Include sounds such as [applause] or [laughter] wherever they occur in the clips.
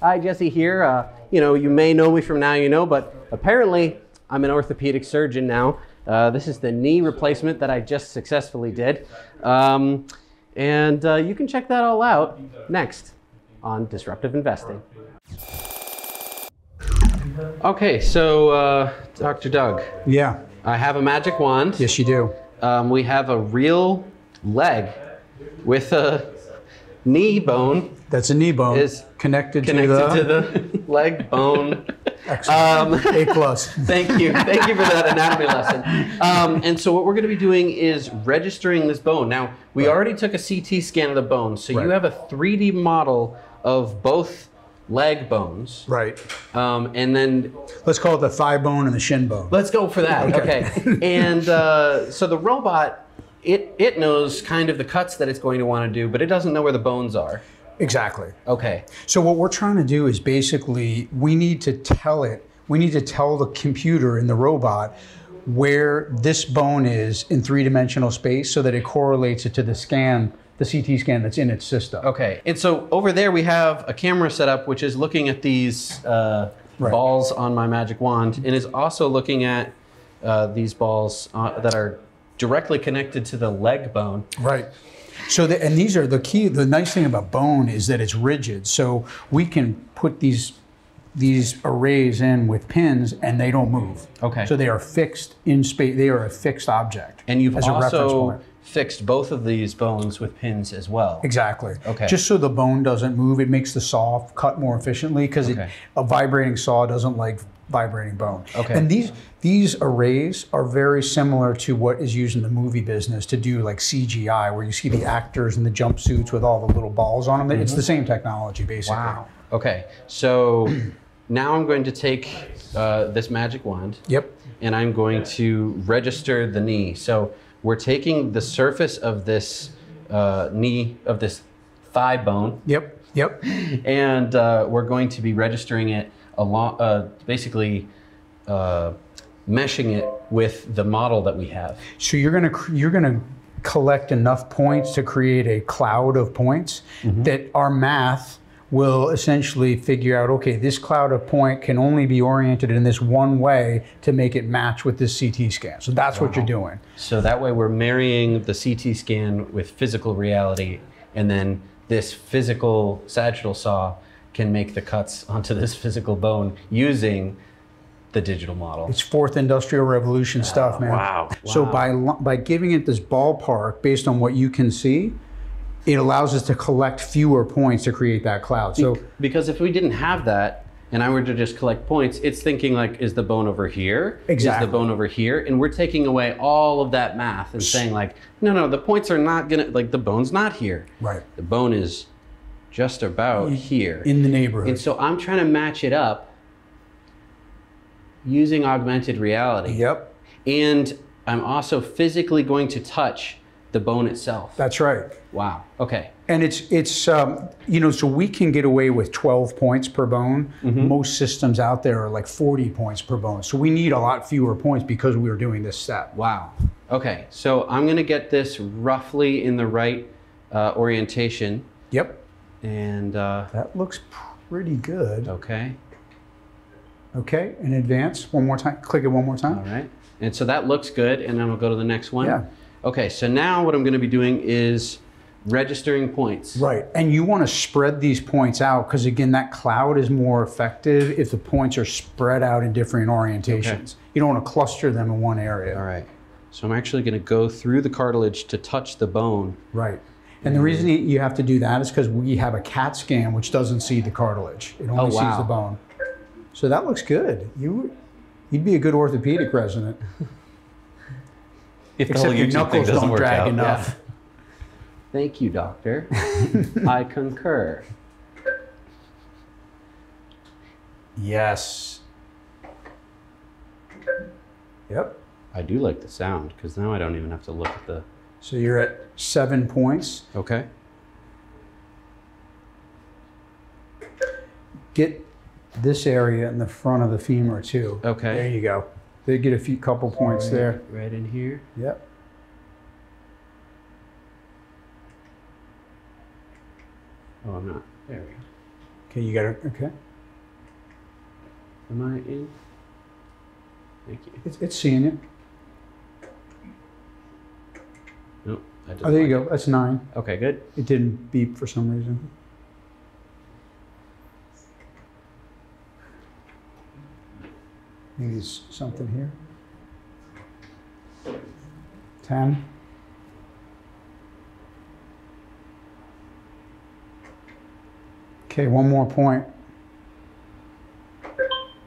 Hi, Jesse here. Uh, you know, you may know me from Now You Know, but apparently I'm an orthopedic surgeon now. Uh, this is the knee replacement that I just successfully did. Um, and uh, you can check that all out next on Disruptive Investing. Okay, so uh, Dr. Doug, Yeah, I have a magic wand. yes, you do. Um, we have a real leg with a knee bone That's a knee bone Is connected, connected to the. to the leg bone. Excellent. Um, [laughs] A plus. [laughs] Thank you. Thank you for that anatomy lesson. Um, and so what we're going to be doing is registering this bone. Now, we already took a CT scan of the bone, so you have a 3D model of both leg bones. Right. Um, and then Let's call it the thigh bone and the shin bone. let's go for that. Okay. Okay. [laughs] and uh, so the robot, it, it knows kind of the cuts that it's going to want to do, but it doesn't know where the bones are. Exactly. Okay. So what we're trying to do is basically we need to tell it, we need to tell the computer in the robot where this bone is in three-dimensional space so that it correlates it to the scan, the CT scan that's in its system. Okay, and so over there we have a camera set up which is looking at these uh, Right. balls on my magic wand and is also looking at uh, these balls uh, that are directly connected to the leg bone. Right. So, the, and these are the key. The nice thing about bone is that it's rigid. So we can put these these arrays in with pins, and they don't move. Okay. So they are fixed in space. They are a fixed object. And you've as a reference also fixed both of these bones with pins as well. Exactly. Okay. Just so the bone doesn't move, it makes the saw cut more efficiently because Okay. a vibrating saw doesn't like vibrating bone. Okay. And these these arrays are very similar to what is used in the movie business to do like CGI, where you see the actors in the jumpsuits with all the little balls on them. It's the same technology, basically. Wow. Okay, so [clears throat] now I'm going to take uh, this magic wand. Yep. and I'm going to register the knee. So we're taking the surface of this uh, knee, of this thigh bone, Yep. Yep. [laughs] and uh, we're going to be registering it along, uh, basically uh, meshing it with the model that we have. So you're gonna you're gonna collect enough points to create a cloud of points that our math will essentially figure out okay this cloud of point can only be oriented in this one way to make it match with this CT scan. So that's what you're doing. So that way we're marrying the CT scan with physical reality, and then this physical sagittal saw can make the cuts onto this physical bone using the digital model. It's fourth industrial revolution oh, stuff, man. wow, So wow. by by giving it this ballpark based on what you can see, it allows us to collect fewer points to create that cloud. So Because if we didn't have that, and I were to just collect points, it's thinking like, is the bone over here? Exactly. Is the bone over here? And we're taking away all of that math and saying like, no, no, the points are not gonna like the bone's not here. right The bone is just about here. in the neighborhood. and so I'm trying to match it up using augmented reality. Yep. And I'm also physically going to touch the bone itself. That's right. wow. Okay. And it's it's um, you know so we can get away with 12 points per bone. Most systems out there are like 40 points per bone. So we need a lot fewer points because we are doing this step. Wow. Okay, so I'm gonna get this roughly in the right uh, orientation, Yep. And uh, That looks pretty good. okay, Okay. In advance, one more time. Click it one more time. All right. And so that looks good, and then we'll go to the next one. Yeah. Okay, so now what I'm gonna be doing is registering points. Right. And you want to spread these points out because again, that cloud is more effective if the points are spread out in different orientations. Okay. You don't want to cluster them in one area. All right. So I'm actually gonna go through the cartilage to touch the bone. Right. And the reason you have to do that is because we have a CAT scan which doesn't see the cartilage. It only Oh, sees the bone. So that looks good. You, you'd be a good orthopedic resident. If Except your knuckles don't drag enough. Thank you, doctor. [laughs] I concur. Yes. Yep. I do like the sound because now I don't even have to look at the. So you're at seven points. Okay. Get this area in the front of the femur too. Okay. There you go. They get a few couple points there. Right in here. Yep. Oh, I'm not. There we go. Okay, you got it. Okay, Am I in? Thank you. it's, it's seeing it. Nope. I Oh, there you go. That's nine. Okay, good. It didn't beep for some reason. Maybe it's something here. 10. Okay, one more point.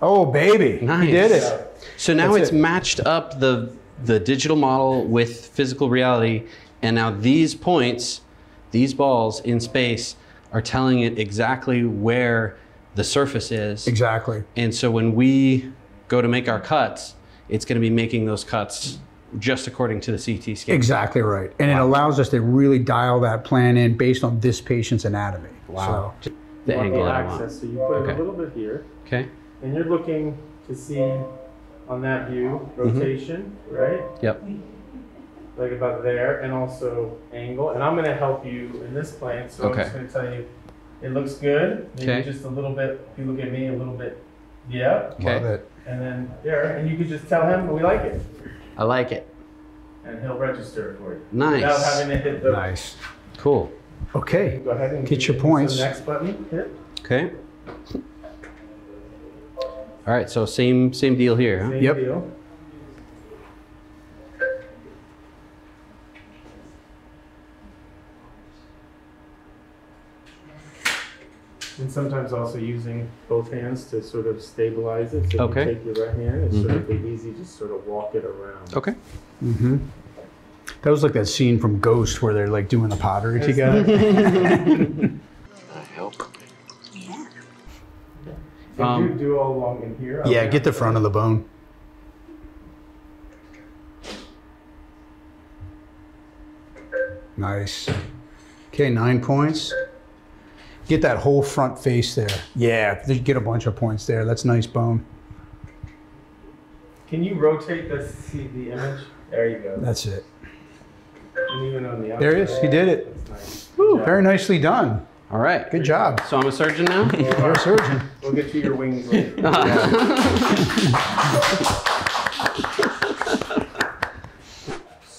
Oh, baby. Nice. You did it. So now That's it's it. matched up the the digital model with physical reality, and now these points, these balls in space, are telling it exactly where the surface is. Exactly. And so when we go to make our cuts, it's going to be making those cuts just according to the CT scan. Exactly right. And it allows us to really dial that plan in based on this patient's anatomy. Wow. So, The angle the that I want. so you put it Okay. a little bit here, Okay. and you're looking to see on that view Mm-hmm. rotation, right? Yep. Like about there, and also angle. And I'm gonna help you in this plane, so Okay. I'm just gonna tell you, it looks good. Maybe Okay. just a little bit. If you look at me, a little bit. Yeah, Okay. Love it. and then there, and you could just tell him we like it, I like it. and he'll register it for you Nice. without having to hit the. Nice. Cool. Okay. Go ahead and Get your so points. next button. Hit. Okay. All right. So same same deal here. Huh? Same Yep. deal. Sometimes also using both hands to sort of stabilize it. So Okay. you take your right hand, it's sort of easy, just sort of walk it around. Okay. Mm-hmm. That was like that scene from Ghost where they're like doing the pottery together. [laughs] And Um, do, do all along in here. yeah, get the front of the bone. Nice. Okay, nine points. Get that whole front face there. Yeah, th- get a bunch of points there. That's nice bone. Can you rotate the see the image? There you go. That's it. And even on the outside. There he is. He did it. Nice. Woo, very nicely done. All right. Good job. So I'm a surgeon now. [laughs] You're a surgeon. We'll get you your wings later. [laughs]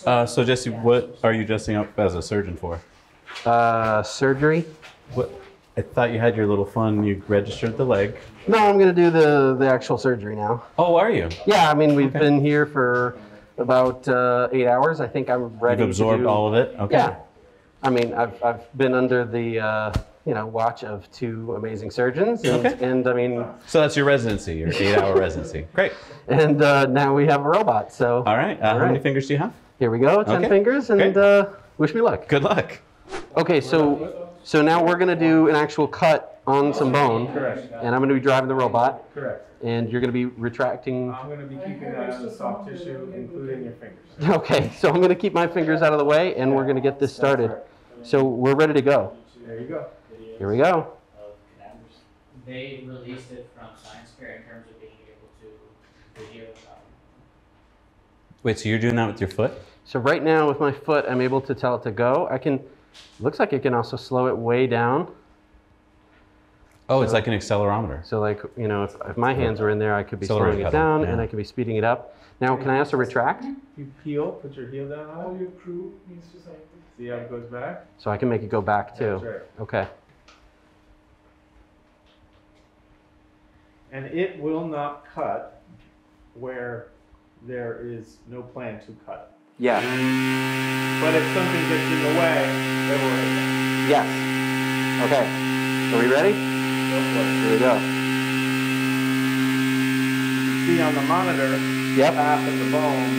Uh, so Jesse, what are you dressing up as a surgeon for? uh, surgery. What? I thought you had your little fun. You registered the leg. No, I'm gonna do the the actual surgery now. Oh, are you? Yeah, I mean we've been here for about uh, eight hours. I think I'm ready. You've absorbed to do, all of it. Okay. Yeah, I mean I've I've been under the uh, you know watch of two amazing surgeons, and, Okay. and I mean So that's your residency, your eight-hour [laughs] residency. Great. and uh, now we have a robot. So All right. Uh, All How many fingers do you have? here we go, ten Okay. fingers, and uh, wish me luck. Good luck. Okay, so so now we're gonna do an actual cut on some bone, Correct. and I'm gonna be driving the robot, Correct. and you're gonna be retracting. I'm going to be keeping an eye on the soft tissue, including your fingers. [laughs] Okay, so I'm gonna keep my fingers out of the way, and we're gonna get this started. So we're ready to go. There you go. Here we go. They released it from Science Fair in terms of being able to video Wait. So you're doing that with your foot? So right now with my foot, I'm able to tell it to go. I can, looks like it can also slow it way down. Oh, it's like an accelerometer. So like, you know, if, if my hands were in there, I could be Accelerator slowing it down yeah. and I could be speeding it up. Now, can I also retract? You peel, put your heel down on oh, it. your crew needs to See how it goes back? So I can make it go back too. That's right. Okay. And it will not cut where there is no plan to cut. Yeah. But if something gets in the way, it will hit that. Yes. Okay. Are we ready? Go for it. Here we go. See on the monitor, Yep. half of the bone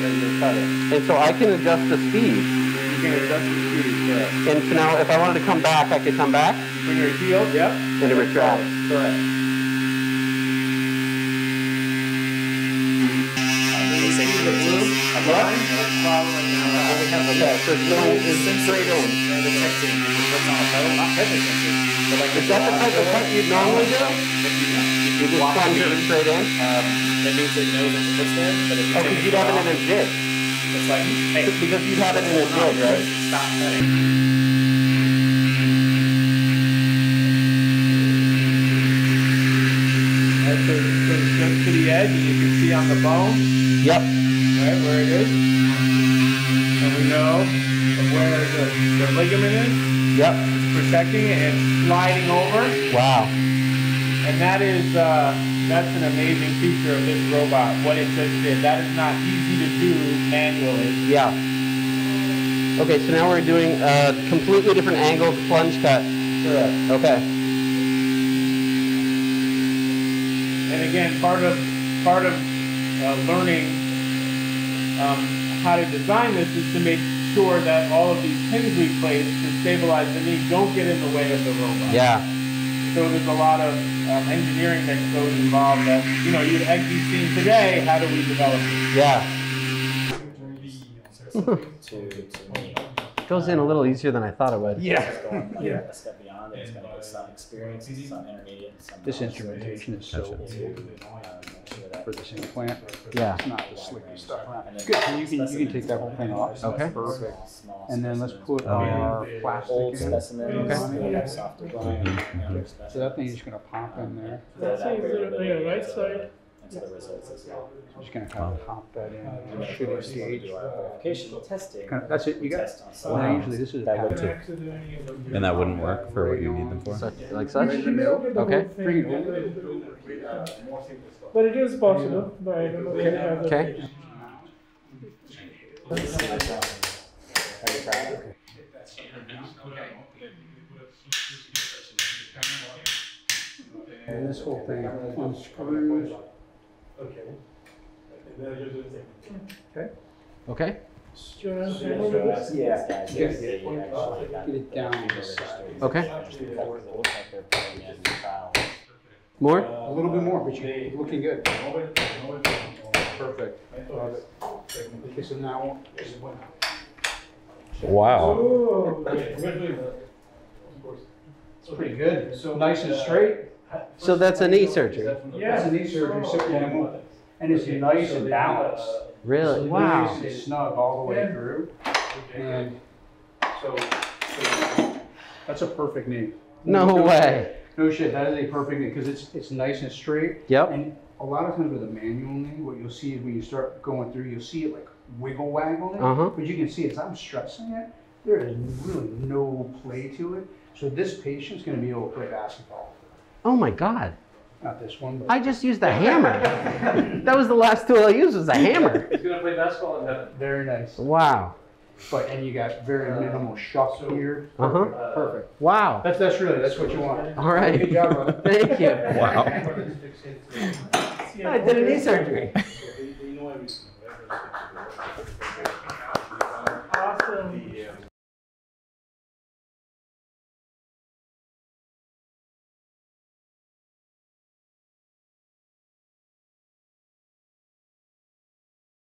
that you're cutting. And so I can adjust the speed. You can adjust the speed, correct. And so now if I wanted to come back, I could come back. Bring your heel, yep. And it retracts. Correct. Is that the type of cut you'd normally do? If you, just plunge it straight in? Um, that means it knows it's there, but oh, because you'd have it in a jig. It's like, hey. Because you'd have it in a jig, right? Stop cutting. To the edge, and you can see on the bone. Yep right, where it is. And we know of where the, the ligament is, Yep. protecting it and sliding over. Wow. And that is, uh, that's an amazing feature of this robot, what it just did. That is not easy to do manually. Yeah. Okay, so now we're doing a completely different angle plunge cut. Correct. Okay. And again, part of, part of uh, learning um, how to design this is to make sure that all of these pins we place to stabilize the knee don't get in the way of the robot. Yeah. So there's a lot of um, engineering that goes involved that, you know, you'd actually seen today, how do we develop it? Yeah. to, [laughs] to. Goes in a little easier than I thought it would. Yeah. It's going like [laughs] a step beyond it. It's going to get some experience, some intermediate, some This instrumentation is so to cool make sure that for this implant. Yeah. It's not the slickest stuff around. Good, so you can, you can take that whole thing off. Okay. Perfect. And then let's put Oh, yeah. our plastic old in. specimens, Okay. okay. softer bone, younger. So that thing is just gonna pop in there. That That's it, variability right side. Into the results as well. I'm just gonna kind of pop that in. And and then of Should course, when we do our verification testing. Kind of- That's it, you got it. test on some usually this is a that would pattern. And that wouldn't work for what you need them for? Such, like such? Right in the middle. Okay. Bring it over. But it is possible, but I don't know if you have the- Okay. Are you proud? And this whole thing unscrews. Okay. Yeah, guys, Get they actually got Get it down. registered. Okay. Just because it looks like they're putting in trials. More? A little bit more, but you're looking good. Perfect. Love it. Okay, so now. Wow. It's pretty good. So nice and straight. So that's a knee surgery. That's a knee surgery, so you. And it's nice and balanced. Really? It's Wow. Nice and snug all the way through. And so, so that's a perfect knee. No way. No shit, that is a perfect knee, because it's, it's nice and straight. Yep. And a lot of times with a manual knee, what you'll see is when you start going through, you'll see it like wiggle waggle it. Uh-huh. But you can see as I'm stressing it, there is really no play to it. So this patient's gonna be able to play basketball. Oh my God. Not this one, but. I just used a hammer. [laughs] that was the last tool I used was a hammer. He's gonna play basketball in heaven. Very nice. Wow. But, and you got very minimal shock here. Uh-huh. Perfect, Perfect. Wow. That's, that's really, that's what you want. All right. Good job, brother. [laughs] Thank you. Wow. [laughs] I did a knee surgery.